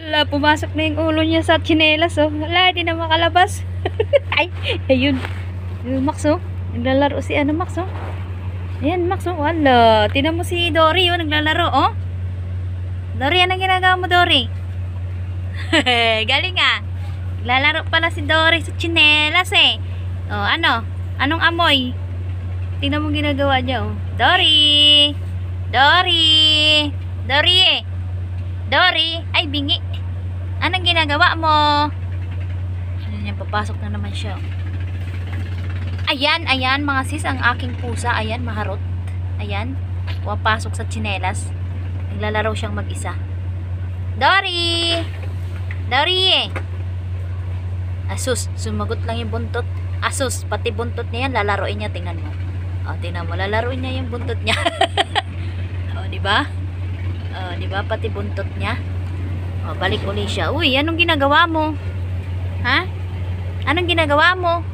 Wala, pumasok na yung ulo niya sa chinelas, oh. Wala, di na makalabas. Ay, ayun. Yung Max, oh. Naglalaro si ano, Max, oh. Ayan, Max, oh. Wala. Tinan mo si Dory, oh. Naglalaro, oh. Dory, anong ginagawa mo, Dory? Galing, ah. Naglalaro pala si Dory sa chinelas, eh. Oh, ano? Anong amoy? Tingnan mo ginagawa niya, oh. Dory! Dory! Dory, eh. Dory! Ay, bingi. Anong ginagawa mo? Ayan, papasok na naman siya. Ayan, ayan, mga sis, ang aking pusa. Ayan, maharot. Ayan, pumapasok sa tsinelas. Naglalaro siyang mag-isa. Dory! Dory. Asus, sumagot lang yung buntot. Asus, pati buntot niya yan, lalaroin niya, tingnan mo. O, tingnan mo, lalaroin niya yung buntot niya. o, di ba? O, di ba? Pati buntot niya. O, balik uli siya. Uy, anong ginagawa mo? Ha? Anong ginagawa mo?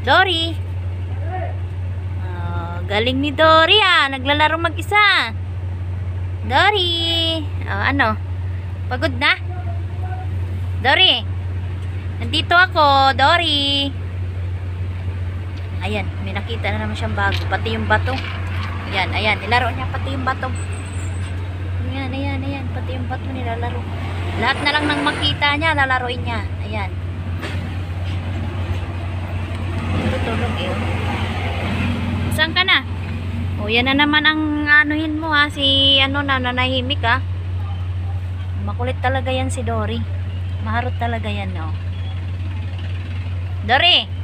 Dory? Oh, galing ni Dory ah. Naglalaro mag-isa. Dory? Oh, ano? Pagod na? Dory? Nandito ako, Dory. Ayan, may nakita na naman siyang bago. Pati yung bato. Ayan, ayan. Nilaro niya pati yung bato. Ayan, ayan, ayan. Pati yung bato nilalaro. Lahat na lang nang makita niya, lalaroin niya. Ayan. Tutulog eh. Saan ka na? O, yan na naman ang anuhin mo ha. Si ano na, nanahimik ha. Makulit talaga yan si Dory. Maharot talaga yan, no. Dory!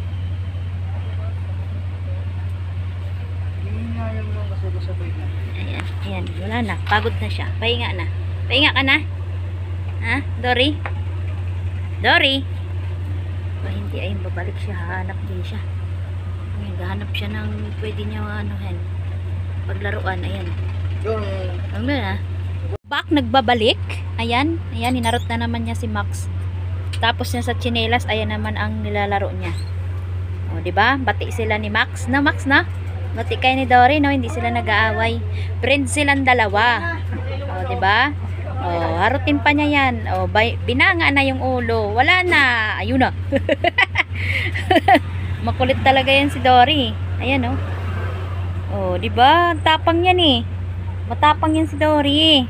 Ayan, ayan. Wala na. Pagod na siya. Pahinga na. Pahinga ka na? Ha? Dory? Dory? O, hindi ay babalik siya. Hahanap din siya. Ayan, gahanap siya ng pwede niya hen. Paglaruan. Ayan. Ano na? Back nagbabalik. Ayan. Ayan, hinarot na naman niya si Max. Tapos niya sa chinelas, ayan naman ang nilalaro niya. O, ba? Bati sila ni Max. Na, Max na? Bati kayo ni Dory, no? Hindi sila nag-aaway. Friends silang dalawa. O, di ba? O, harutin pa niya yan. O, bay, binanga na yung ulo. Wala na. Ayun na. Makulit talaga yan si Dory. Ayan, o. O, di ba? Tapang yan eh. Matapang yan si Dory.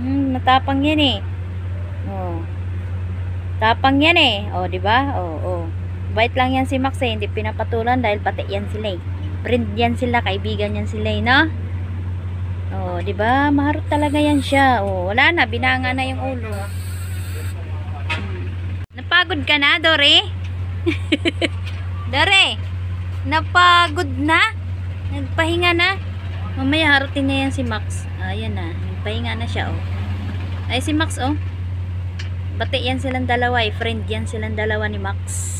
Hmm, matapang yan eh. O. Tapang yan eh. O, di ba? O, o. Bait lang yan si Max eh. Hindi pinapatulan dahil pati yan sila eh. Friend yan sila, kaibigan yan sila eh, no? Oh, 'di ba? Maharot talaga yan siya. Oh, wala na, binanga na yung ulo. Napagod ka na, Dore? Dore, napagod na? Nagpahinga na? Mamaya harutin na yan si Max. Ayan na, nagpahinga na siya, oh. Ay, si Max, oh. Bati yan silang dalawa, eh. Friend yan silang dalawa ni Max.